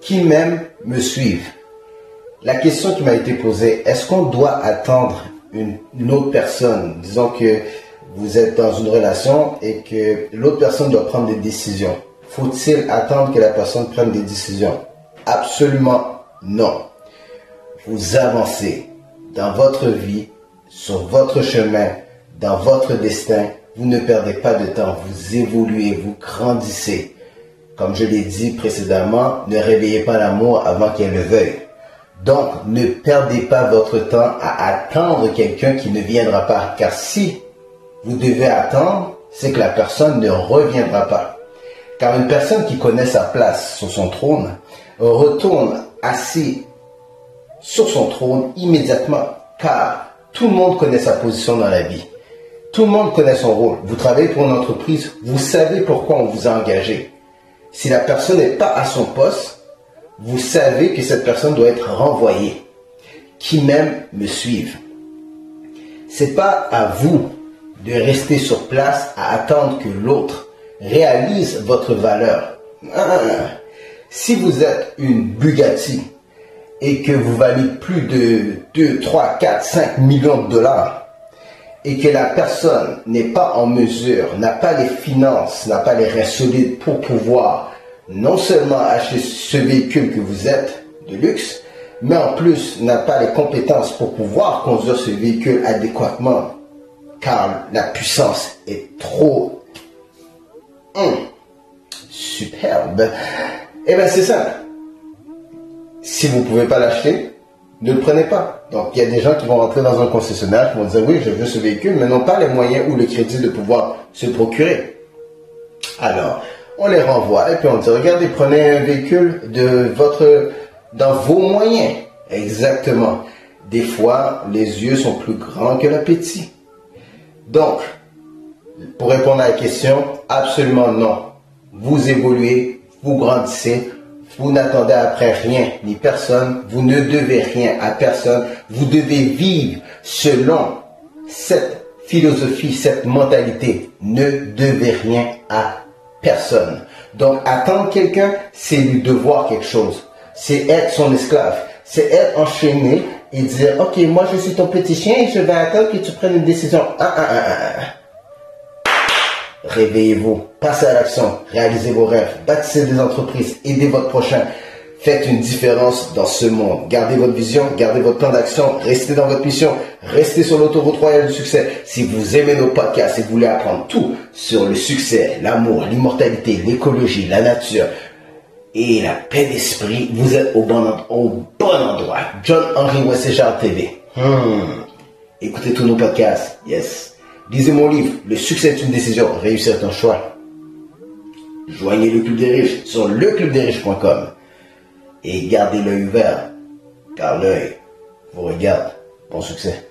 qui m'aiment me suivent. La question qui m'a été posée, est-ce qu'on doit attendre une, autre personne? Disons que vous êtes dans une relation et que l'autre personne doit prendre des décisions. Faut-il attendre que la personne prenne des décisions? Absolument non. Vous avancez dans votre vie, sur votre chemin, dans votre destin. Vous ne perdez pas de temps, vous évoluez, vous grandissez. Comme je l'ai dit précédemment, ne réveillez pas l'amour avant qu'elle le veuille. Donc, ne perdez pas votre temps à attendre quelqu'un qui ne viendra pas. Car si vous devez attendre, c'est que la personne ne reviendra pas. Car une personne qui connaît sa place sur son trône retourne assis sur son trône immédiatement. Car tout le monde connaît sa position dans la vie. Tout le monde connaît son rôle. Vous travaillez pour une entreprise, vous savez pourquoi on vous a engagé. Si la personne n'est pas à son poste, vous savez que cette personne doit être renvoyée. Qui même me suive. C'est pas à vous de rester sur place à attendre que l'autre réalise votre valeur. Si vous êtes une Bugatti et que vous valez plus de 2, 3, 4, 5 millions de dollars et que la personne n'est pas en mesure, n'a pas les finances, n'a pas les reins solides pour pouvoir non seulement acheter ce véhicule que vous êtes de luxe, mais en plus n'a pas les compétences pour pouvoir conduire ce véhicule adéquatement, car la puissance est trop hum, superbe. Eh bien c'est simple. Si vous ne pouvez pas l'acheter, ne le prenez pas. Donc il y a des gens qui vont rentrer dans un concessionnaire qui vont dire oui, je veux ce véhicule, mais n'ont pas les moyens ou le crédit de pouvoir se procurer. Alors, on les renvoie et puis on dit regardez, prenez un véhicule de votre dans vos moyens. Exactement. Des fois, les yeux sont plus grands que l'appétit. Donc, pour répondre à la question, absolument non. Vous évoluez, vous grandissez, vous n'attendez après rien ni personne, vous ne devez rien à personne, vous devez vivre selon cette philosophie, cette mentalité. Ne devez rien à personne. Donc attendre quelqu'un, c'est lui devoir quelque chose. C'est être son esclave. C'est être enchaîné et dire, ok, moi je suis ton petit chien et je vais attendre que tu prennes une décision. Ah, ah, ah, Réveillez-vous, passez à l'action, réalisez vos rêves, bâtissez des entreprises, aidez votre prochain. Faites une différence dans ce monde. Gardez votre vision, gardez votre plan d'action, restez dans votre mission, restez sur l'autoroute royale du succès. Si vous aimez nos podcasts et vous voulez apprendre tout sur le succès, l'amour, l'immortalité, l'écologie, la nature et la paix d'esprit, vous êtes au bon, endroit. John Henry Wesséchard TV. Hmm. Écoutez tous nos podcasts. Yes. Lisez mon livre, Le succès est une décision, réussir ton choix. Joignez le Club des riches sur leclubdesriches.com et gardez l'œil ouvert, car l'œil vous regarde. Bon succès.